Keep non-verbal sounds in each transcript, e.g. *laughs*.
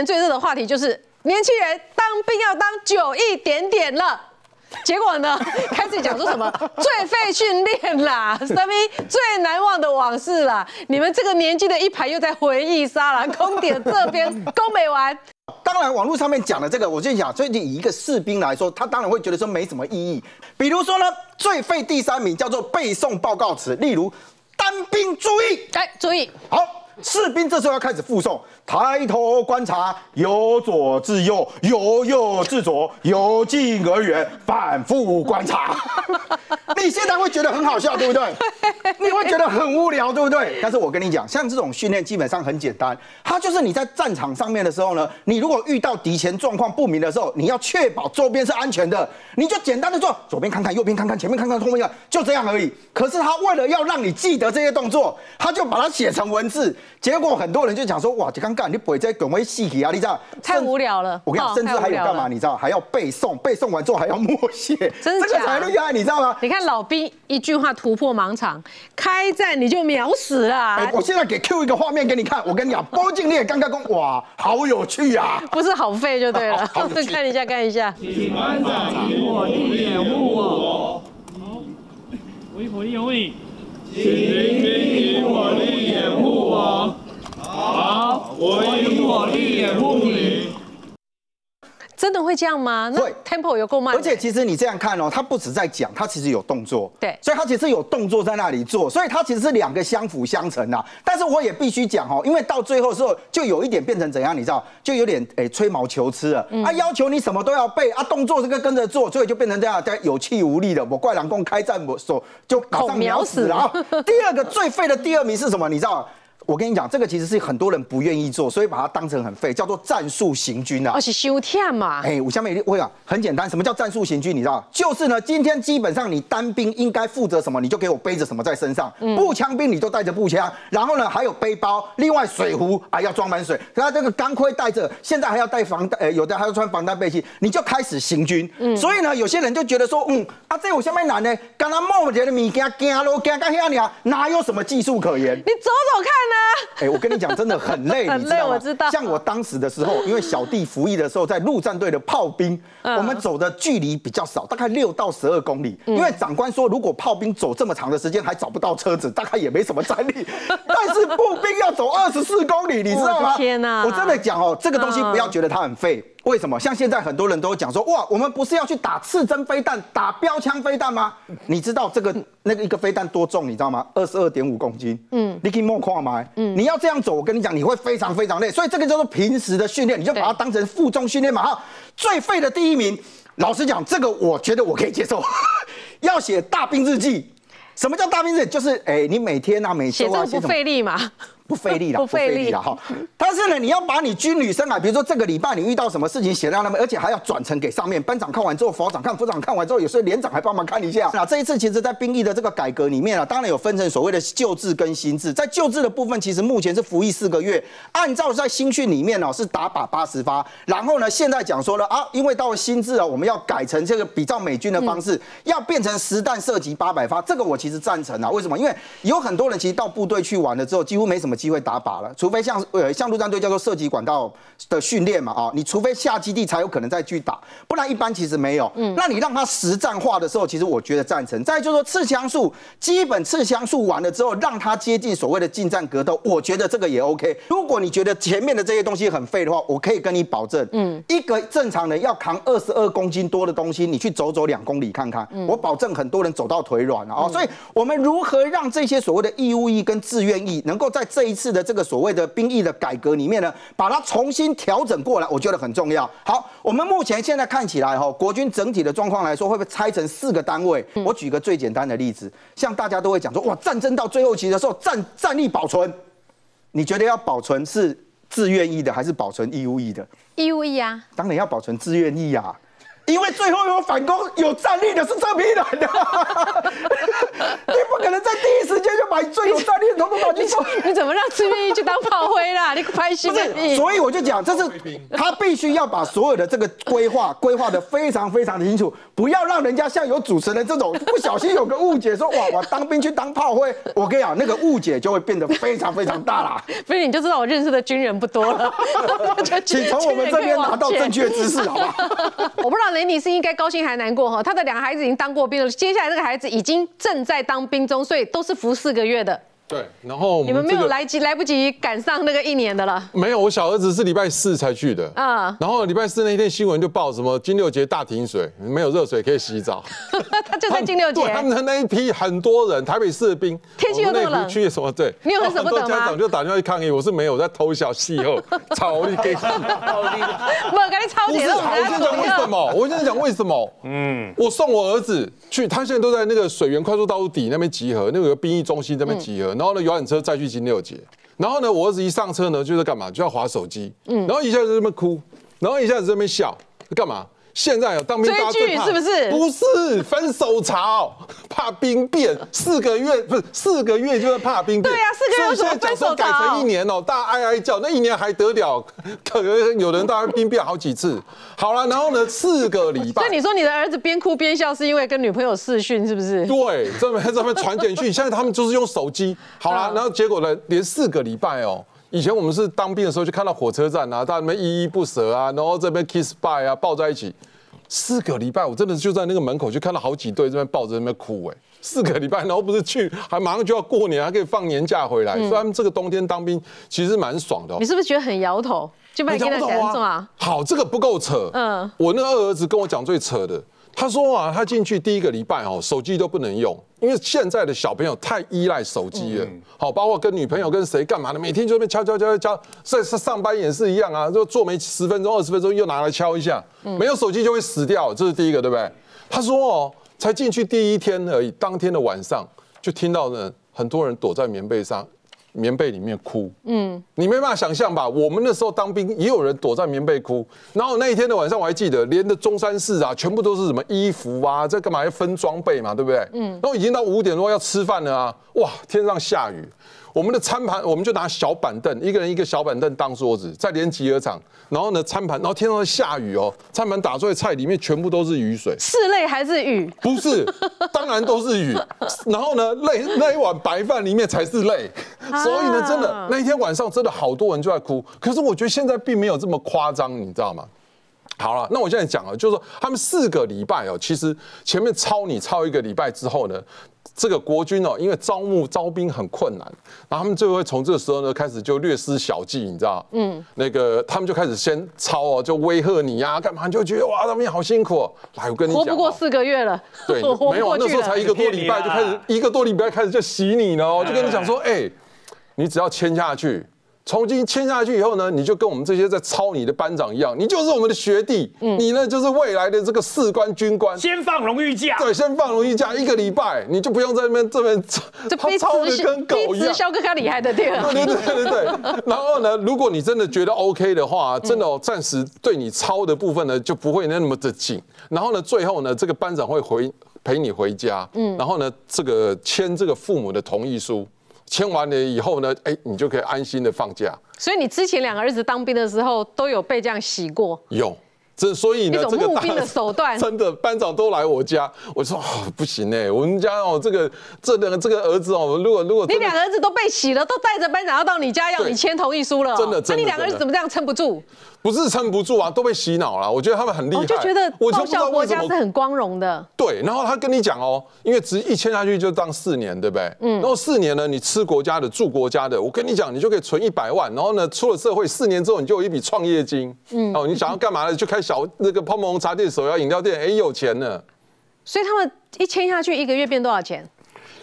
年最热的话题就是年轻人当兵要当久一点点了。结果呢，*laughs* 开始讲说什么 *laughs* 最费训练啦，什么最难忘的往事啦。你们这个年纪的一排又在回忆杀啦，空点这边 *laughs* 攻没完。当然，网络上面讲的这个，我就想，最近以一个士兵来说，他当然会觉得说没什么意义。比如说呢，最费第三名叫做背诵报告词，例如单兵注意，哎，注意，好，士兵这时候要开始附送。抬头观察，由左至右，由右至左，由近而远，反复观察。*laughs* 你现在会觉得很好笑，对不对？*laughs* 你会觉得很无聊，对不对？但是我跟你讲，像这种训练基本上很简单，它就是你在战场上面的时候呢，你如果遇到敌前状况不明的时候，你要确保周边是安全的，你就简单的做，左边看看，右边看看，前面看看，后面看，就这样而已。可是他为了要让你记得这些动作，他就把它写成文字，结果很多人就讲说，哇，这刚。你不会再滚回细体啊？你知道？太无聊了。我跟你讲，甚至还有干嘛？你知道？还要背诵，背诵完之后还要默写，真的这个才厉害，你知道吗？你看老兵一句话突破盲场，开战你就秒死了。我现在给 Q 一个画面给你看，我跟你讲，包敬烈刚刚讲，哇，*laughs* 好有趣啊！不是好废就对了。*laughs* *laughs* 看一下，看一下。请班长以火力掩护我。好，我以火力掩护你。请林兵以我力掩护我。好，我以我力掩护你。会这样吗？那，tempo 有够慢。而且其实你这样看哦，他不止在讲，他其实有动作。对，所以他其实有动作在那里做，所以他其实是两个相辅相成啊。但是我也必须讲哦，因为到最后时候就有一点变成怎样，你知道，就有点诶吹毛求疵了。他要求你什么都要背啊，动作这个跟着做，所以就变成这样，有气无力的。我怪狼公开战，我手就马上秒死了。第二个最废的第二名是什么？你知道？我跟你讲，这个其实是很多人不愿意做，所以把它当成很废，叫做战术行军啊。而是休天嘛。哎，我下面我讲很简单，什么叫战术行军？你知道就是呢，今天基本上你单兵应该负责什么，你就给我背着什么在身上。步枪兵你就带着步枪，然后呢还有背包，另外水壶啊要装满水，然后这个钢盔带着，现在还要带防弹，呃有的还要穿防弹背心，你就开始行军。嗯。所以呢，有些人就觉得说，嗯，啊这我下面难呢，刚刚冒着的物件行路行到遐里哪有什么技术可言？你走走看呢。哎，我跟你讲，真的很累，*laughs* 很累，我知道。像我当时的时候，因为小弟服役的时候，在陆战队的炮兵，我们走的距离比较少，大概六到十二公里。因为长官说，如果炮兵走这么长的时间还找不到车子，大概也没什么战力。*laughs* 但是步兵要走二十四公里，你知道吗？天哪！我真的讲哦，这个东西不要觉得它很废。为什么？像现在很多人都讲说，哇，我们不是要去打刺针飞弹、打标枪飞弹吗？你知道这个那个一个飞弹多重？你知道吗？二十二点五公斤。嗯，你可以莫夸吗？嗯，你要这样走，我跟你讲，你会非常非常累。所以这个叫做平时的训练，你就把它当成负重训练嘛。哈，最废的第一名，老实讲，这个我觉得我可以接受。*laughs* 要写大兵日记，什么叫大兵日记？就是哎，你每天啊，每写这个不费力嘛。不费力了，*laughs* 不费力了哈。但是呢，你要把你军旅生涯，比如说这个礼拜你遇到什么事情写到那边，而且还要转呈给上面班长看完之后，副长看，副长看完之后，有时候连长还帮忙看一下。那这一次其实，在兵役的这个改革里面啊，当然有分成所谓的旧制跟新制。在旧制的部分，其实目前是服役四个月，按照在新训里面呢是打靶八十发。然后呢，现在讲说了啊，因为到了新制啊，我们要改成这个比较美军的方式，要变成实弹射击八百发。这个我其实赞成啊。为什么？因为有很多人其实到部队去玩了之后，几乎没什么机会打靶了。除非像呃像陆战队叫做射击管道的训练嘛啊，你除非下基地才有可能再去打，不然一般其实没有。嗯，那你让他实战化的时候，其实我觉得赞成。再就是说刺枪术，基本刺枪术完了之后，让他接近所谓的近战格斗，我觉得这个也 OK。如果你觉得前面的这些东西很废的话，我可以跟你保证，嗯，一个正常人要扛二十二公斤多的东西，你去走走两公里看看，我保证很多人走到腿软了啊。所以，我们如何让这些所谓的义务役跟自愿役能够在这一次的这个所谓的兵役的改革里面呢，把它重新调整过来，我觉得很重要。好，我们目前现在看起来哈，国军整体的状况来说，会不会拆成四个单位？我举个最简单的例子，像大家都会讲说，哇，战争到最后期的时候，战战力保存，你觉得要保存是自愿意的还是保存义务役的？义务役啊，当然要保存自愿役啊。因为最后有反攻、有战力的是这批人啊！*laughs* 你不可能在第一时间就把最有战力的统统拿去 *laughs* 送。你怎么让志愿役去当炮灰啦？*laughs* 你拍戏不是，所以我就讲，这是他必须要把所有的这个规划规划的非常非常的清楚，不要让人家像有主持人这种不小心有个误解，说哇，我当兵去当炮灰，我跟你讲，那个误解就会变得非常非常大啦。所以你就知道我认识的军人不多了。请从我们这边拿到正确知识，好不好？我不知道你是应该高兴还难过哈，他的两个孩子已经当过兵了，接下来这个孩子已经正在当兵中，所以都是服四个月的。对，然后你们没有来及来不及赶上那个一年的了。没有，我小儿子是礼拜四才去的。啊，然后礼拜四那天新闻就报什么金六节大停水，没有热水可以洗澡。*laughs* 他就在金六节。对，他们的那一批很多人，台北市的兵，天气又那么冷，去什么？对，你有很舍不得吗？家长就打电话去抗议，我是没有在偷笑气候，*laughs* 超你给，超你，*laughs* 不赶紧超点。好，我先讲为什么，我先讲为什么。嗯，我送我儿子去，他现在都在那个水源快速道路底那边集合，那个有兵役中心那边集合，然后呢游览车再。去金六节，然后呢，我儿子一上车呢，就是干嘛？就要划手机，嗯，然后一下子在那边哭，然后一下子在那边笑，干嘛？现在有当兵大最怕是不是？不是分手潮，*laughs* 怕兵变，四个月不是四个月就要怕兵变。对呀，四个月现在讲说改成一年哦，大家哀哀叫，那一年还得了？可能有人当然兵变好几次。好了，然后呢，四个礼拜。所以你说你的儿子边哭边笑，是因为跟女朋友视讯，是不是？对，这边这边传简讯，现在他们就是用手机。好了，然后结果呢，连四个礼拜哦。以前我们是当兵的时候，就看到火车站啊，大家那边依依不舍啊，然后这边 kiss bye 啊，抱在一起。四个礼拜，我真的就在那个门口就看到好几对这边抱着那边哭哎，四个礼拜，然后不是去，还马上就要过年，还可以放年假回来，所以他们这个冬天当兵其实蛮爽的。你是不是觉得很摇头？就把你跟他讲啊？好，这个不够扯。嗯，我那个二儿子跟我讲最扯的。他说啊，他进去第一个礼拜哦，手机都不能用，因为现在的小朋友太依赖手机了。好，包括跟女朋友跟谁干嘛的，每天就那边敲敲敲敲，在上班也是一样啊，就坐没十分钟二十分钟又拿来敲一下，没有手机就会死掉，这是第一个，对不对？他说哦，才进去第一天而已，当天的晚上就听到呢，很多人躲在棉被上。棉被里面哭，嗯，你没办法想象吧？我们那时候当兵，也有人躲在棉被哭。然后那一天的晚上，我还记得，连的中山市啊，全部都是什么衣服啊，这干嘛要分装备嘛，对不对？嗯，然后已经到五点多要吃饭了啊，哇，天上下雨。我们的餐盘，我们就拿小板凳，一个人一个小板凳当桌子，再连集合场，然后呢餐盘，然后天上下雨哦，餐盘打出来菜里面全部都是雨水，是泪还是雨？不是，*laughs* 当然都是雨。然后呢，泪那一碗白饭里面才是泪，所以呢，真的那一天晚上真的好多人就在哭。可是我觉得现在并没有这么夸张，你知道吗？好了，那我现在讲了，就是说他们四个礼拜哦，其实前面抄你抄一个礼拜之后呢。这个国军哦，因为招募招兵很困难，然后他们就会从这个时候呢开始就略施小计，你知道嗯，那个他们就开始先抄哦，就威吓你呀，干嘛？就觉得哇，他们好辛苦。来，我跟你讲，活不过四个月了。对，*laughs* 没有，那时候才一个多礼拜就开始，一个多礼拜开始就洗你了，就跟你讲说，*laughs* 哎，你只要签下去。从今签下去以后呢，你就跟我们这些在抄你的班长一样，你就是我们的学弟，你呢就是未来的这个士官军官。先放荣誉假，对，先放荣誉假一个礼拜，你就不用在那边这边抄，抄的跟狗一样。肖哥他厉害的对对对对对。然后呢，如果你真的觉得 OK 的话，真的暂时对你抄的部分呢就不会那么的紧。然后呢，最后呢，这个班长会回陪你回家，嗯，然后呢，这个签这个父母的同意书。签完了以后呢，哎，你就可以安心的放假。所以你之前两个儿子当兵的时候，都有被这样洗过？有。这所以呢，这个募兵的手段，*laughs* 真的班长都来我家，我说哦不行哎，我们家哦这个这两个这个儿子哦，如果如果你两个儿子都被洗了，都带着班长要到你家要你签同意书了，真的，那你两个儿子怎么这样撑不住？不是撑不住啊，都被洗脑了。我觉得他们很厉害，我就觉得报效国家是很光荣的。对，然后他跟你讲哦，因为只一签下去就当四年，对不对？嗯。然后四年呢，你吃国家的，住国家的，我跟你讲，你就可以存一百万。然后呢，出了社会四年之后，你就有一笔创业金。嗯。哦，你想要干嘛呢？就开小那个泡沫红茶店、手摇饮料店，哎，有钱呢。所以他们一签下去，一个月变多少钱？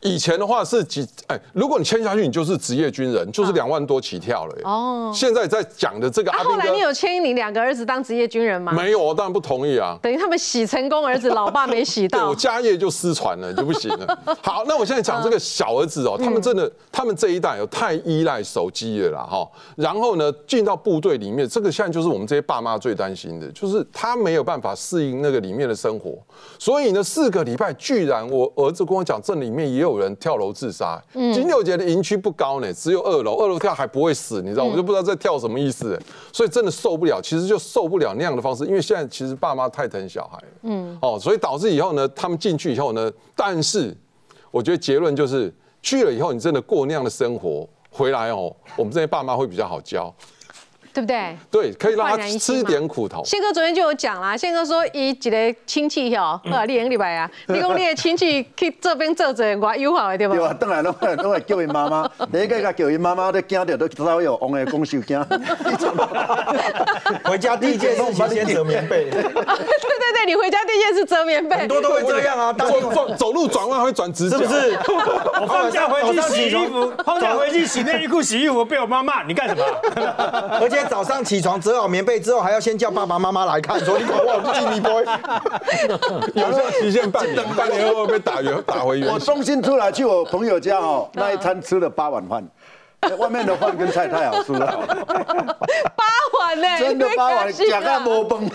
以前的话是几哎，如果你签下去，你就是职业军人，就是两万多起跳了。哦，现在在讲的这个后来你有签你两个儿子当职业军人吗？没有，我当然不同意啊。等于他们洗成功，儿子老爸没洗到，*laughs* 我家业就失传了，就不行了。*laughs* 好，那我现在讲这个小儿子哦，他们真的，他们这一代有太依赖手机了啦哈。然后呢，进到部队里面，这个现在就是我们这些爸妈最担心的，就是他没有办法适应那个里面的生活。所以呢，四个礼拜居然我儿子跟我讲，这里面也有人跳楼自杀。金六杰的营区不高呢，只有二楼，二楼跳还不会死，你知道，我就不知道在跳什么意思。所以真的受不了，其实就受不了那样的方式，因为现在其实爸妈太疼小孩，嗯，哦，所以导致以后呢，他们进去以后呢，但是我觉得结论就是去了以后，你真的过那样的生活回来哦，我们这些爸妈会比较好教。对不对？对，可以让他吃一点苦头。宪哥昨天就有讲啦，宪哥说，一几个亲戚哦，啊，你演礼拜啊，你讲你的亲戚去这边做做，我友好的对吧？对啊，当然拢 *laughs* 拢会叫伊妈妈，*laughs* 第一个甲叫伊妈妈，都惊到都早有王的讲受惊。回家第一件事情先折棉被。*laughs* 你回家第一件事折棉被。很多都会这样啊，走走路转弯会转直角，是不是？*laughs* 我放假回去洗衣服，放假回去洗内衣裤、洗衣服，被我妈骂，你干什么？*laughs* 而且。早上起床折好棉被之后，还要先叫爸爸妈妈来看，说你搞忘记你 boy，有效期限半年，半年后被打原打回原。我中心出来去我朋友家哦，那一餐吃了八碗饭，外面的饭跟菜太好吃了，*laughs* 八碗呢，真的八碗，假个无崩。